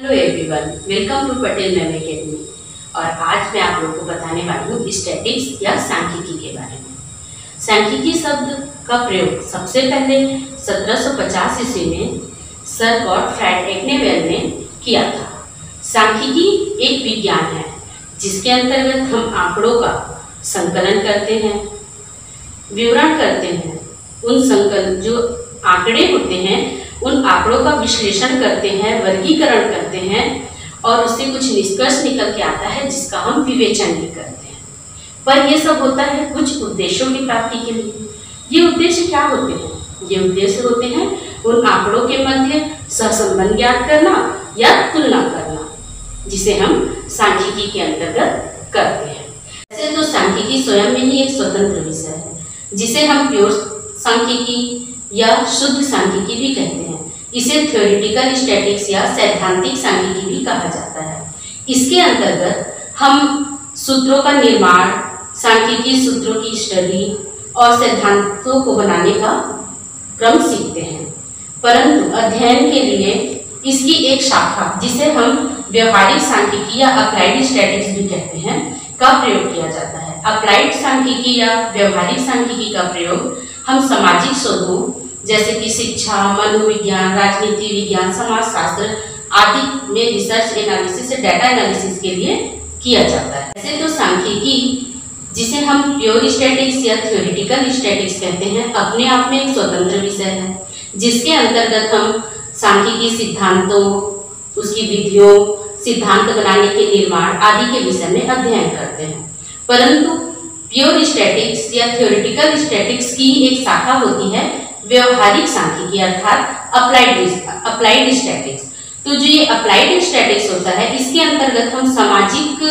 Hello everyone welcome to Patel ma'am academy और आज मैं आप लोगों को बताने वाली हूँ स्टैटिक्स या सांख्यिकी के बारे में। सांख्यिकी शब्द का प्रयोग सबसे पहले 1750 ईस्वी में सर गॉडफ्राइड एक्नेवेल ने किया था। सांख्यिकी एक विज्ञान है, जिसके अंतर्गत हम आंकड़ों का संकलन करते हैं, विवरण करते हैं। उन संकलन जो आंकड़े होते हैं उन आंकड़ों का विश्लेषण करते हैं, वर्गीकरण करते हैं और उससे कुछ निष्कर्ष निकल के आता है जिसका हम विवेचन भी करते हैं। पर यह सब होता है कुछ उद्देश्यों की प्राप्ति के लिए। ये उद्देश्य क्या होते हैं? ये उद्देश्य होते हैं उन आंकड़ों के मध्य सहसंबंध ज्ञात करना या तुलना करना, जिसे हम सांख्यिकी के अंतर्गत करते हैं। ऐसे तो सांख्यिकी स्वयं में ही एक स्वतंत्र विषय है, जिसे हम प्योर सांख्यिकी या शुद्ध सांख्यिकी भी कहते हैं। इसे थ्योरिटिकल स्टैटिक्स या सैद्धांतिक सांख्यिकी भी कहा जाता है। इसके अंतर्गत हम सूत्रों का निर्माण, सांख्यिकी सूत्रों की स्टडी और सिद्धांतों को बनाने का क्रम सीखते हैं। परंतु अध्ययन के लिए इसकी एक शाखा, जिसे हम व्यवहारिक सांख्यिकी या अप्लाइड स्टैटिक्स भी कहते हैं, का प्रयोग किया जाता है। अप्लाइड सांख्यिकी या व्यवहारिक सांख्यिकी का प्रयोग हम सामाजिक शोधों जैसे कि शिक्षा, मनोविज्ञान, राजनीति, विज्ञान समाज शास्त्र आदि में रिसर्च एनालिसिस डाटा एनालिसिस के लिए किया जाता है। ऐसे तो सांख्यिकी, जिसे हम प्योर स्टैटिक्स या थ्योरिटिकल स्टैटिक्स कहते हैं, अपने आप में एक स्वतंत्र विषय है, जिसके अंतर्गत हम सांख्यिकी सिद्धांतों, उसकी विधियों, सिद्धांत बनाने के निर्माण आदि के विषय में अध्ययन करते हैं। परंतु प्योर स्टैटिक्स या थ्योरिटिकल स्टैटिक्स की एक शाखा होती है, व्यवहारिक सांख्यिकी अर्थात अप्लाइड अप्लाइड स्टैटिक्स तो जो ये अप्लाइड स्टैटिक्स होता है, इसके अंतर्गत हम सामाजिक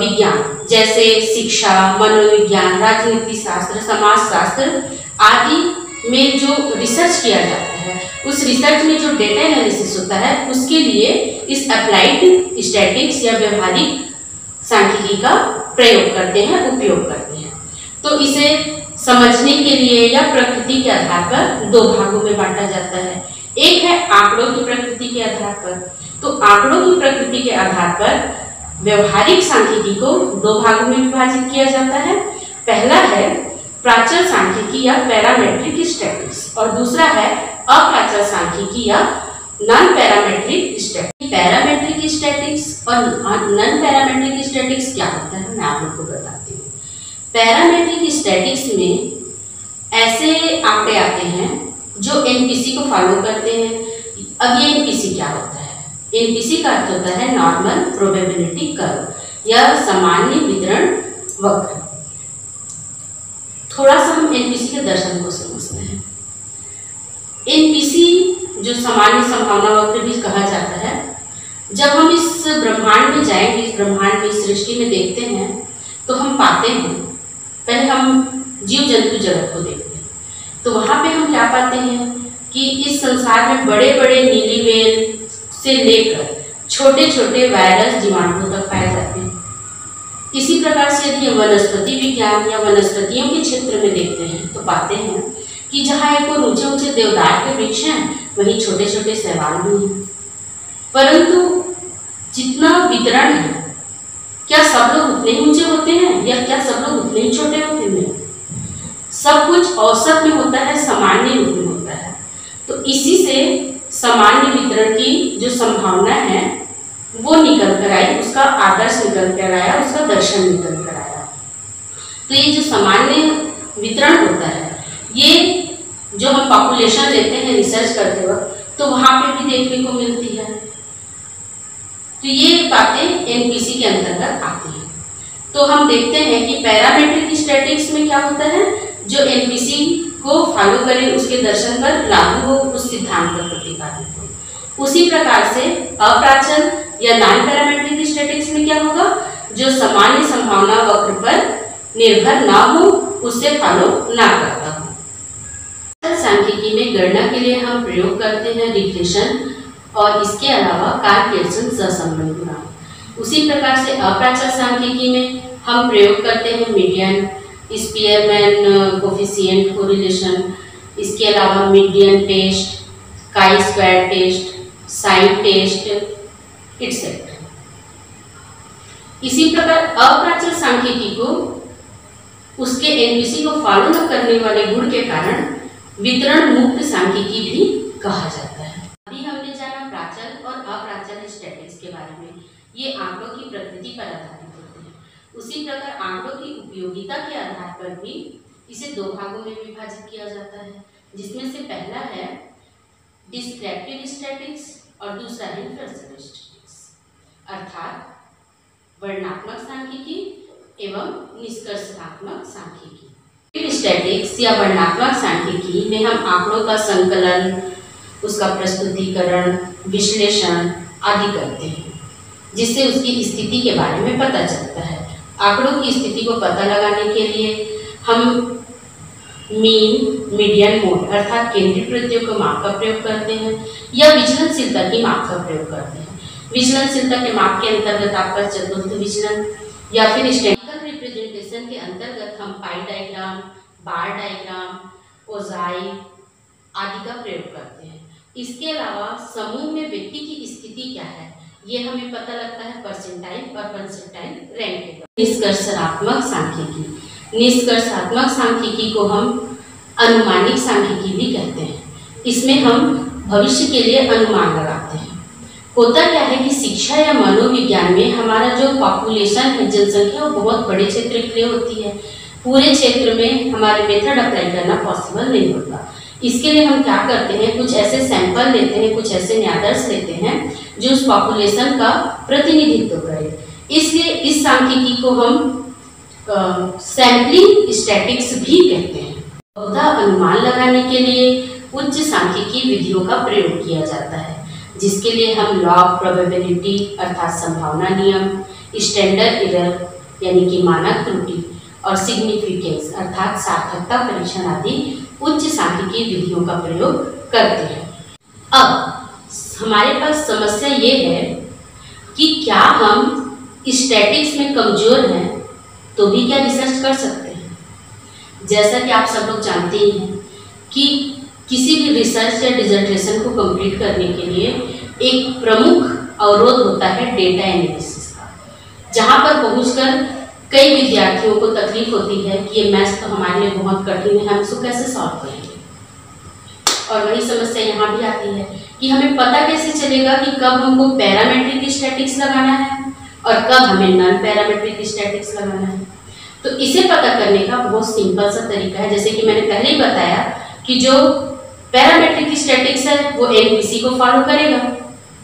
विज्ञान, जैसे शिक्षा, मनोविज्ञान, राजनीति शास्त्र समाज शास्त्र आदि में जो रिसर्च किया जाता है, उस रिसर्च में जो डेटा एनालिसिस होता है, उसके लिए इस अप्लाइड स्टैटिक्स या व्यवहारिक सांख्यिकी का प्रयोग करते हैं, उपयोग करते हैं। तो इसे समझने के लिए या प्रकृति के आधार पर दो भागों में बांटा जाता है। एक है आंकड़ों की प्रकृति के आधार पर। तो आंकड़ों की प्रकृति के आधार पर व्यवहारिक सांख्यिकी को दो भागों में विभाजित किया जाता है। पहला है प्राचल सांख्यिकी या पैरामेट्रिक स्टैटिक्स और दूसरा है अप्राचल सांख्यिकी या non parametric statics. Parametric statics और नॉन पैरामेट्रिक स्टैटिक्स क्या होता है, मैं आप लोग को बताती हूँ। पैरामेट्रिक स्टैटिक्स में ऐसे आंकड़े आते हैं जो एनपीसी को फॉलो करते हैं। अब ये एनपीसी क्या होता है? एनपीसी का अर्थ होता है नॉर्मल प्रोबेबिलिटी कर्व या सामान्य वितरण वक्र। थोड़ा सा हम एनपीसी के दर्शन को समझते हैं। एनपीसी जो सामान्य संभावना वक्र भी कहा जाता है जब हम इस ब्रह्मांड में जाएँगे, इस ब्रह्मांड में, इस सृष्टि में देखते हैं तो हम पाते हैं। पहले हम जीव जंतु जगत को देखते हैं। तो वहाँ पे हम क्या पाते हैं कि इस संसार में बड़े बड़े नीली वेल से लेकर छोटे छोटे वायरस जीवाणुओं तक पाए जाते हैं। इसी प्रकार से यदि हम वनस्पति विज्ञान या वनस्पतियों के क्षेत्र में देखते हैं तो पाते हैं कि जहाँ एक ऊँचे ऊँचे देवदार के वृक्ष हैं, वहीं छोटे छोटे शैवाल भी हैं। परंतु जितना वितरण है। क्या सब लोग उतने ही ऊँचे होते हैं या क्या सब लोग उतने ही छोटे होते हैं? सब कुछ औसत में होता है, सामान्य रूप में होता है। तो इसी से सामान्य वितरण की जो संभावना है, वो निकल कर आई, उसका आदर्श निकल कर आया, उसका दर्शन निकल कर आया। तो ये जो सामान्य वितरण होता है, ये जो हम पॉपुलेशन लेते हैं रिसर्च करते वक्त तो वहाँ पे भी देखने को मिलती है। तो ये बातें एनपीसी के अंतर्गत आती हैं। तो हम देखते हैं कि पैरामेट्रिक स्टैटिक्स में क्या होता है, जो एनपीसी को फॉलो करे, उसके दर्शन पर लागू हो, उस सिद्धांत पर प्रतिपादित हो। उसी प्रकार से अप्राचल या नॉन पैरामेट्रिक स्टैटिक्स में क्या होगा, जो सामान्य संभावना वक्र पर निर्भर ना हो, उससे फॉलो ना करता हो। सांख्यिकी में गणना के लिए हम प्रयोग करते हैं रिफ्लेशन और इसके अलावा कार्पेशन सहसंबंध गुणांक उसी प्रकार से अप्राचल सांख्यिकी में हम प्रयोग करते हैं मीडियन स्पीयरमैन कोफिशियंट कोरिलेशन इसके अलावा median test chi square test sign test etcetera इसी प्रकार अप्राचल सांख्यिकी को उसके एनबीसी को फॉलो न करने वाले गुण के कारण वितरण मुक्त सांख्यिकी भी कहा जाता है। अभी हमने जाना प्राचल और अप्राचल स्टैटिक्स के बारे में। ये आंकड़ों की प्रकृति पर आधारित होते हैं। उसी प्रकार आंकड़ों की उपयोगिता के आधार पर भी इसे दो भागों में विभाजित किया जाता है। जिसमें से पहला है डिस्क्रिप्टिव स्टैटिक्स और दूसरा है इन्फर्सल स्टैटिक्स अर्थात वर्णात्मक सांख्यिकी एवं निष्कर्षात्मक सांख्यिकी। स्टैटिक्स या वर्णात्मक सांख्यिकी में हम आंकड़ों का संकलन उसका प्रस्तुतिकरण, विश्लेषण आदि करते हैं, जिससे उसकी स्थिति के बारे में पता चलता है। आंकड़ों की स्थिति को पता लगाने के लिए हम मीन, मीडियन मोड अर्थात केंद्रीय प्रत्यय को माप का प्रयोग करते हैं, या विचलनशीलता की माप का प्रयोग करते हैं। विचलनशीलता के माप के अंतर्गत आपका चतुर्थ विचलन, या फिर रिप्रेजेंटेशन के अंतर्गत हम पाई डायग्राम, बार डायग्राम, ओजाई आदि का प्रयोग करते हैं। इसके अलावा समूह में व्यक्ति की स्थिति क्या है, ये हमें पता लगता है परसेंटाइल और परसेंटाइल रैंक निष्कर्षात्मक सांख्यिकी। निष्कर्षात्मक सांख्यिकी को हम अनुमानिक सांख्यिकी भी कहते हैं। इसमें हम भविष्य के लिए अनुमान लगाते हैं। होता क्या है कि शिक्षा या मनोविज्ञान में हमारा जो पॉपुलेशन है, जनसंख्या, वो बहुत बड़े क्षेत्र के लिए होती है। पूरे क्षेत्र में हमारे मेथड अप्लाई करना पॉसिबल नहीं होता। इसके लिए हम क्या करते हैं, कुछ ऐसे सैंपल लेते हैं, कुछ ऐसे न्यादर्श लेते हैं, जो उस पॉपुलेशन का प्रतिनिधित्व करे। इसलिए इस सांख्यिकी को हम सैम्पलिंग स्टैटिक्स भी कहते हैं। पौधा अनुमान लगाने के लिए उच्च सांख्यिकी विधियों का प्रयोग किया जाता है, जिसके लिए हम लॉग प्रोबेबिलिटी अर्थात संभावना नियम स्टैंडर्ड इरर यानी कि मानक त्रुटि और सिग्निफिकेंस अर्थात सार्थकता परीक्षण आदि उच्च सांख्यिकी विधियों का प्रयोग करते हैं। अब, हमारे पास समस्या ये है कि क्या हम स्टैटिक्स में कमज़ोर हैं तो भी क्या रिसर्च कर सकते हैं? जैसा कि आप सब लोग जानते ही हैं कि किसी भी रिसर्च या डिजर्टेशन को कंप्लीट करने के लिए एक प्रमुख अवरोध होता है डेटा एनालिसिस का, जहाँ पर पहुँच कई विद्यार्थियों को तकलीफ़ होती है कि ये मैथ्स तो हमारे लिए बहुत कठिन है, हम इसको कैसे सॉल्व करेंगे? और वही समस्या यहाँ भी आती है कि हमें पता कैसे चलेगा कि कब हमको पैरामेट्रिक स्टैटिक्स लगाना है और कब हमें नॉन पैरामेट्रिक स्टैटिक्स लगाना है। तो इसे पता करने का बहुत सिंपल सा तरीका है। जैसे कि मैंने पहले ही बताया कि जो पैरामेट्रिक स्टैटिक्स है, वो एनपीसी को फॉलो करेगा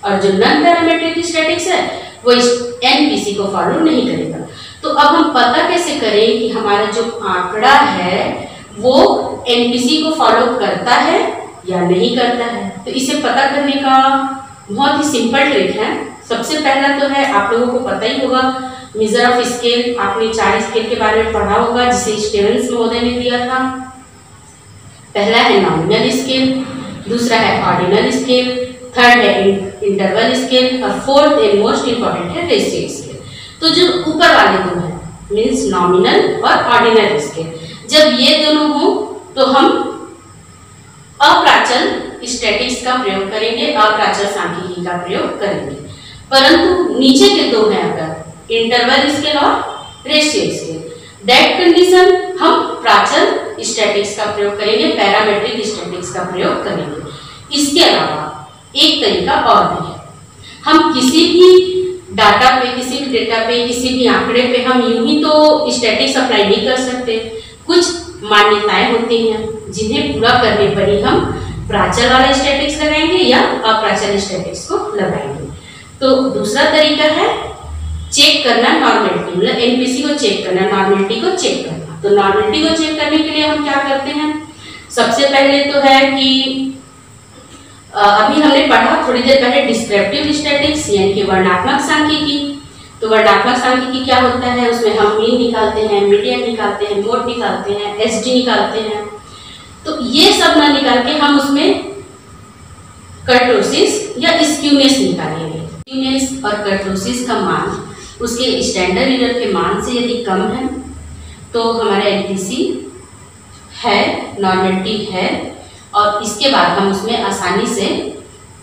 और जो नॉन पैरामेट्रिक स्टैटिक्स है, वो एनपीसी को फॉलो नहीं करेगा। तो अब हम पता कैसे करें कि हमारा जो आंकड़ा है, वो एनपीसी को फॉलो करता है या नहीं करता है? तो इसे पता करने का बहुत ही सिंपल ट्रिक है। सबसे पहला तो है, आप लोगों को पता ही होगा मेजर ऑफ़ स्केल आपने चार स्केल के बारे में पढ़ा होगा, जिसे स्टेवेंस महोदय ने दिया था। पहला है नॉमिनल स्केल दूसरा है ऑर्डिनल स्केल थर्ड है इंटरवल स्केल और फोर्थ एंड मोस्ट इंपॉर्टेंट है रेशियो स्केल तो जो ऊपर वाले दो हैं मीन्स नॉमिनल और ऑर्डिनल स्केल जब ये दोनों हो तो हम अप्राचल स्टैटिक्स का प्रयोग करेंगे, अप्राचल सांख्यिकी का प्रयोग करेंगे। परंतु नीचे के दो हैं अगर इंटरवल स्केल और रेशियो स्केल दैट कंडीशन हम प्राचल स्टैटिक्स का प्रयोग करेंगे पैरामेट्रिक स्टैटिक्स का प्रयोग करेंगे। इसके अलावा एक तरीका और भी है। हम किसी भी डाटा पे डेटा पे किसी भी आंकड़े पे हम यूँ ही तो स्टैटिक्स अप्लाई नहीं कर सकते। कुछ मान्यताएँ होती हैं, जिन्हें पूरा करने पर ही हम प्राचल वाला स्टैटिक्स लगाएँगे या अप्राचल स्टैटिक्स को लगाएँगे। तो दूसरा तरीका है चेक करना नॉर्मेलिटी मतलब एनपीसी को चेक करना नॉर्मेलिटी को चेक करना। तो नॉर्मेलिटी को चेक करने के लिए हम क्या करते हैं? सबसे पहले तो है कि अभी हमने पढ़ा, थोड़ी देर पहले डिस्क्रिप्टिव स्टैटिक्स यानी कि वर्णात्मक सांख्यिकी। तो वर्णात्मक सांख्यिकी क्या होता है? उसमें हम मीन निकालते हैं, मीडियम निकालते हैं, मोड निकालते हैं एस निकालते हैं। तो ये सब ना निकाल के हम उसमें कर्टोसिस या स्क्यूनेस निकालेंगे। स्क्यूनेस और कर्टोसिस का मान, उसके स्टैंडर्ड इरर के मान से यदि कम है तो हमारा एलपीसी है नॉर्मेलिटी है, और इसके बाद हम उसमें आसानी से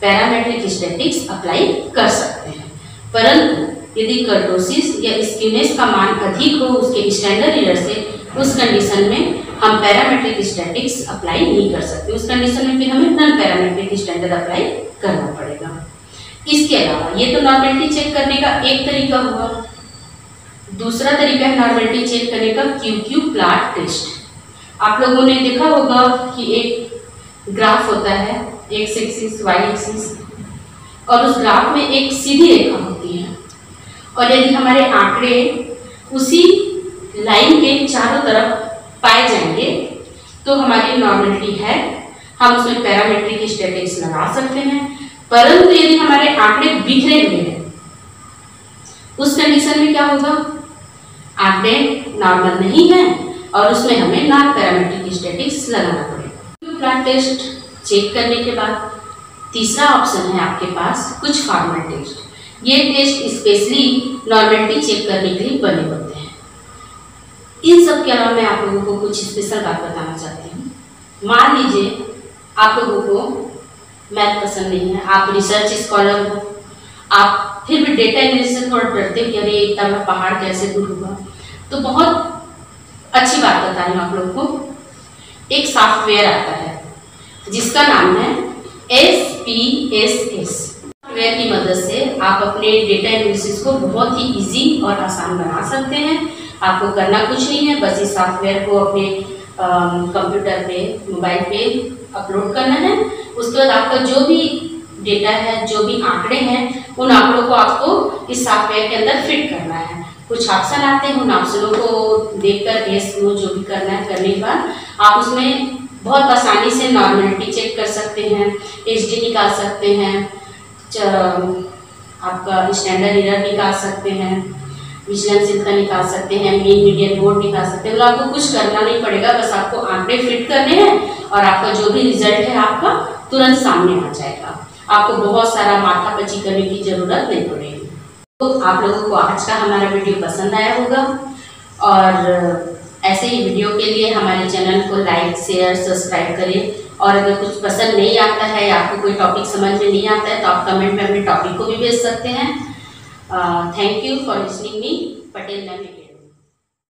पैरामेट्रिक स्टैटिक्स अप्लाई कर सकते हैं। परंतु यदि कर्टोसिस या स्क्यूनेस का मान अधिक हो उसके स्टैंडर्ड ईयर से, उस कंडीशन में हम पैरामेट्रिक स्टैटिक्स अप्लाई नहीं कर सकते। उस कंडीशन में फिर हमें नन पैरामेट्रिक स्टैंडर्ड अप्लाई करना पड़ेगा। इसके अलावा, ये तो नॉर्मेलिटी चेक करने का एक तरीका हुआ। दूसरा तरीका है नॉर्मेलिटी चेक करने का क्यू क्यू प्लाट टेस्ट आप लोगों ने देखा होगा कि एक ग्राफ होता है एक्स एक्सिस वाई एक्सिस और उस ग्राफ में एक सीधी रेखा होती है। और यदि हमारे आंकड़े उसी लाइन के चारों तरफ़ पाए जाएँगे तो हमारी नॉर्मेलिटी है। हम उसमें पैरामेट्रिक स्टेटिक्स लगा सकते हैं। परंतु यदि हमारे आंकड़े बिखरे हुए हैं, उस कंडीशन में क्या होगा? आंकड़े नॉर्मल नहीं है और उसमें हमें नॉन पैरामेट्रिक स्टेटिक्स लगाना पड़ेगा। टेस्ट चेक करने के बाद तीसरा ऑप्शन है आपके पास कुछ फॉर्मल टेस्ट ये टेस्ट स्पेशली नॉर्मेलिटी चेक करने के लिए बने होते हैं। इन सब के अलावा मैं आप लोगों को कुछ स्पेशल बात बताना चाहती हूँ। मान लीजिए, आप लोगों को मैथ पसंद नहीं है, आप रिसर्च स्कॉलर हो, आप फिर भी डेटा एनालिसिस थोड़ा डरते हो कि अरे इतना मैं पहाड़ कैसे दूर तो बहुत अच्छी बात बता रही हूँ आप लोग को। एक सॉफ्टवेयर आता है, जिसका नाम है S P S S software की मदद से आप अपने डेटा एनालिसिस को बहुत ही इजी और आसान बना सकते हैं। आपको करना कुछ नहीं है, बस इस सॉफ्टवेयर को अपने कंप्यूटर पे मोबाइल पे अपलोड करना है। उसके बाद आपका जो भी डेटा है, जो भी आंकड़े हैं, उन आंकड़ों को आपको इस सॉफ्टवेयर के अंदर फिट करना है। कुछ ऑप्शन आते हैं, उन ऑप्शनों को देखकर यस नो जो भी करना है, करने के बाद आप उसमें बहुत आसानी से नॉर्मेलिटी चेक कर सकते हैं एच निकाल सकते हैं। आपका स्टैंडर्ड इरर निकाल सकते हैं विजिलेंस इनका निकाल सकते हैं मेन मीडियन बोर्ड निकाल सकते हैं। मतलब आपको कुछ करना नहीं पड़ेगा, बस आपको आंकड़े फिट करने हैं और आपका जो भी रिज़ल्ट है आपका तुरंत सामने आ जाएगा। आपको बहुत सारा माथा पची करने की ज़रूरत नहीं पड़ेगी। तो आप लोगों को आज का हमारा वीडियो पसंद आया होगा और ऐसे ही वीडियो के लिए हमारे चैनल को लाइक शेयर सब्सक्राइब करें। और अगर कुछ पसंद नहीं आता है या आपको कोई टॉपिक समझ में नहीं आता है तो आप कमेंट में अपने टॉपिक को भी भेज सकते हैं। Thank you for listening me Patel ma'am